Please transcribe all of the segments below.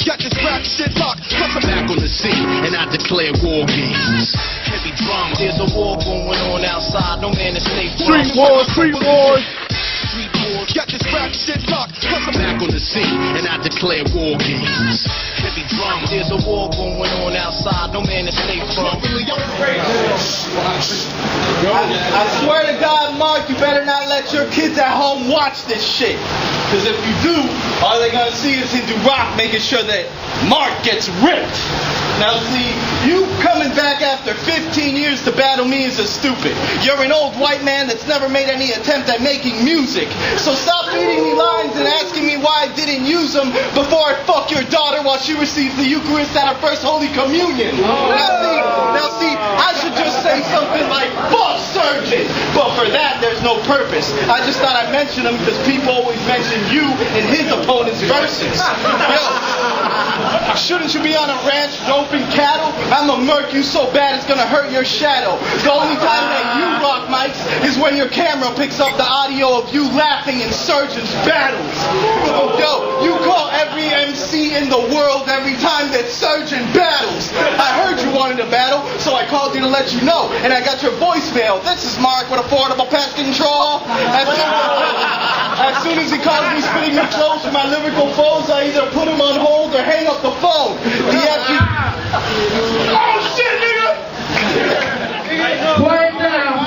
Got this rap shit locked. Plus I'm back on the scene and I declare war games. Heavy drama. There's a war going on outside. No man is safe. Street wars, street wars. Street wars. Got this rap shit locked. Plus I'm back on the scene and I declare war games. Heavy drama. There's a war going on outside. No man is safe from. I swear to God, Mark, you better not let your kids at home watch this shit. Because if you do, all they're going to see is Hindu Rock making sure that Mark gets ripped. Now, see, you coming back after 15 years to battle me is a stupid. You're an old white man that's never made any attempt at making music. So stop feeding me lines and asking me why I didn't use them before I fuck your daughter while she receives the Eucharist at her first Holy Communion. Now, see, now, see, I should just say something like, fuck surgeon. But for that, there's no purpose. I just thought I'd mention him because people always mention you in his opponent's verses. Yo, shouldn't you be on a ranch doping cattle? I'ma murk you so bad it's gonna hurt your shadow. The only time that you rock mics is when your camera picks up the audio of you laughing in surgeons' battles. Yo, you call every MC in the world every time that surgeon battles. I heard you wanted a battle, so I called you to let you know. And I got your voicemail. This is Mark with affordable pest control. As soon as soon as he calls me spitting the clothes for my lyrical foes, I either put him on hold or hang up the phone. The FB. Oh shit, nigga! Quiet down.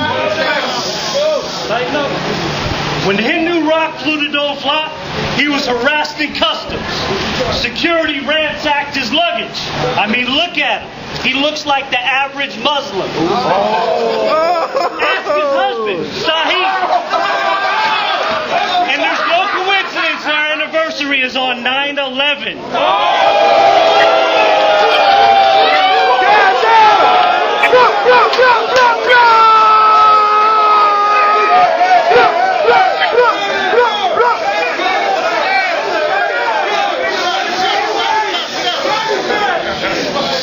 When Hindu Rock flew to Don't Flop, he was harassed in customs. Security ransacked his luggage. I mean, look at him. He looks like the average Muslim. Ask his husband, Sahih. And there's no coincidence our anniversary is on 9 11.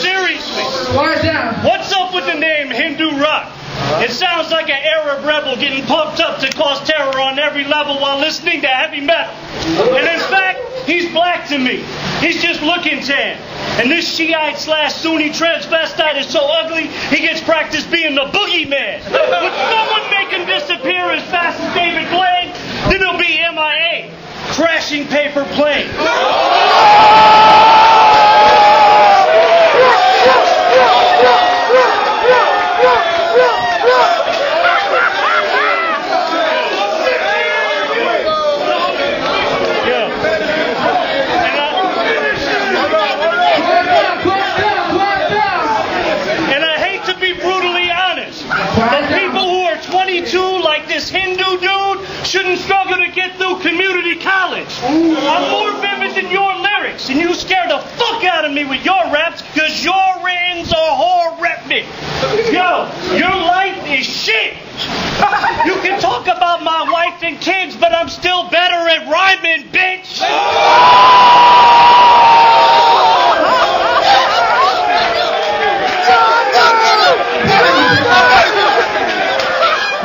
Seriously. Quiet down. What's up with the name Hindu Rock? It sounds like an Arab rebel getting pumped up to cause terror on every level while listening to heavy metal. And in fact, he's black to me. He's just looking tan. And this Shiite slash Sunni transvestite is so ugly, he gets practice being the boogeyman. Would someone make him disappear as fast as David Blaine? Then he'll be MIA. Crashing paper plane. Shouldn't struggle to get through community college. I'm more vivid than your lyrics, and you scare the fuck out of me with your raps because your rings are horrific. Yo, your life is shit. You can talk about my wife and kids, but I'm still better at rhyming, bitch.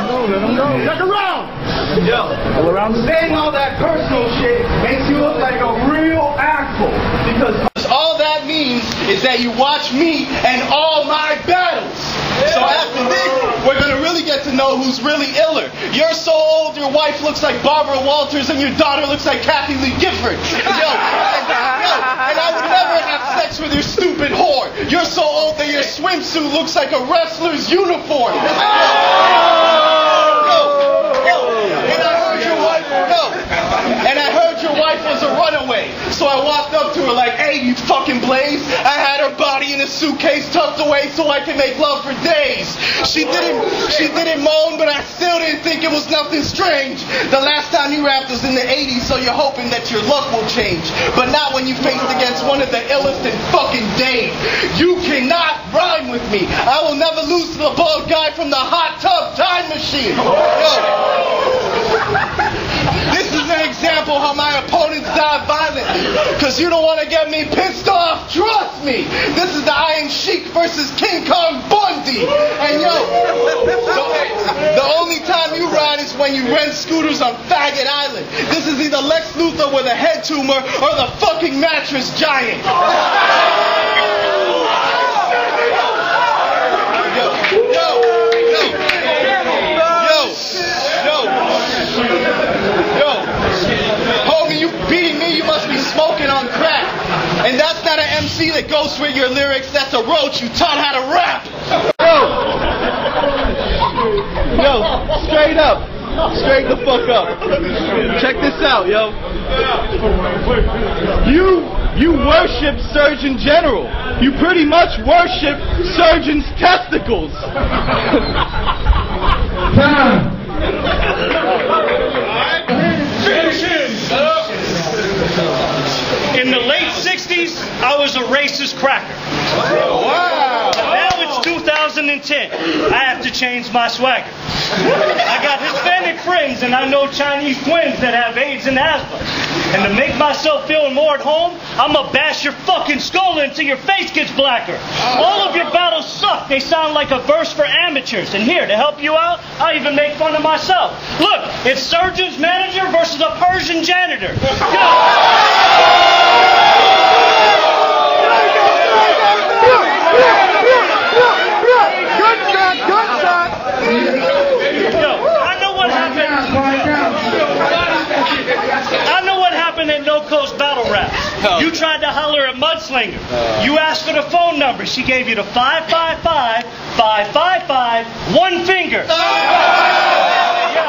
No, man, I'm no. Check around. Yo, saying all that personal shit makes you look like a real asshole. Because all that means is that you watch me and all my battles. So after this, we're gonna really get to know who's really iller. You're so old, your wife looks like Barbara Walters, and your daughter looks like Kathie Lee Gifford. Yo, and, yo, and I would never have sex with your stupid whore. You're so old that your swimsuit looks like a wrestler's uniform. Yo, yo, and I heard your wife, and I heard your wife was a runaway. So I walked up to her like, hey, you fucking blaze. I had her body in a suitcase tucked away so I can make love for days. She didn't, she didn't moan, but I still didn't think it was nothing strange. The last time you rapped was in the 80s, so you're hoping that your luck will change. But not when you faced against one of the illest in fucking Dave. You cannot rhyme with me. I will never lose to the bald guy from the hot tub time machine. Yo. This is an example how my opponents die violently. Because you don't want to get me pissed off. Trust me. This is the Iron Sheik versus King Kong Bundy. And yo, the only time you ride is when you rent scooters on Faggot Island. This is either Lex Luthor with a head tumor or the fucking mattress giant. Yo, yo, yo, yo, yo, yo. Homie, you beating me, you must be smoking on crack. And that's not an MC that goes with your lyrics, that's a roach you taught how to rap. Yo, yo, straight up. Straight the fuck up. Check this out, yo. You you worship Surgeon General. You pretty much worship Surgeon's testicles. In the late 60s, I was a racist cracker. Wow. Now it's 2010. I have to change my swagger. I got Hispanic friends and I know Chinese twins that have AIDS and asthma. And to make myself feel more at home, I'm gonna bash your fucking skull until your face gets blacker. All of your battles suck. They sound like a verse for amateurs. And here, to help you out, I even make fun of myself. Look, it's surgeon's manager versus a Persian janitor. Go. Good shot, good shot. Yo, I know what happened. I know what happened at No Coast Battle Rap. You tried to holler at Mudslinger. You asked for the phone number. She gave you the 555 555 one finger. Yo,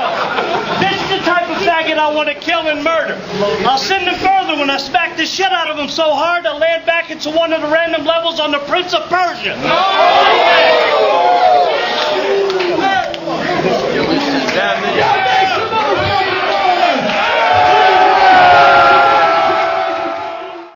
this is the type of faggot I want to kill and murder. I'll send him further when I smack the shit out of him so hard I land back into one of the random levels on the Prince of Persia.